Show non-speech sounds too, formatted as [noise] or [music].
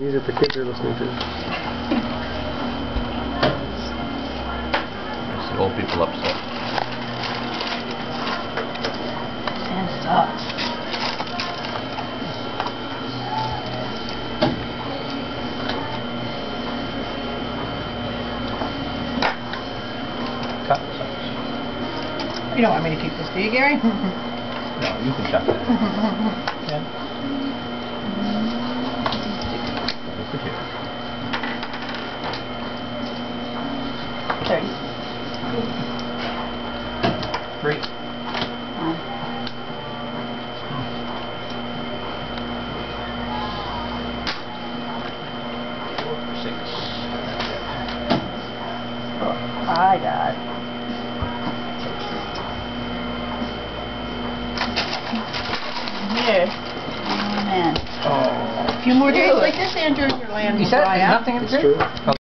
Music the kids are listening to. Makes the old people upset. And sucks. Cut sucks. You don't want me to keep this, do you, Gary? [laughs] No, you can chuck it. [laughs] Yeah. Thirty. you. Three. Four, six. I got. Here. Oh man. Oh. A few more days like this, Andrew, your land You said nothing in It's the true.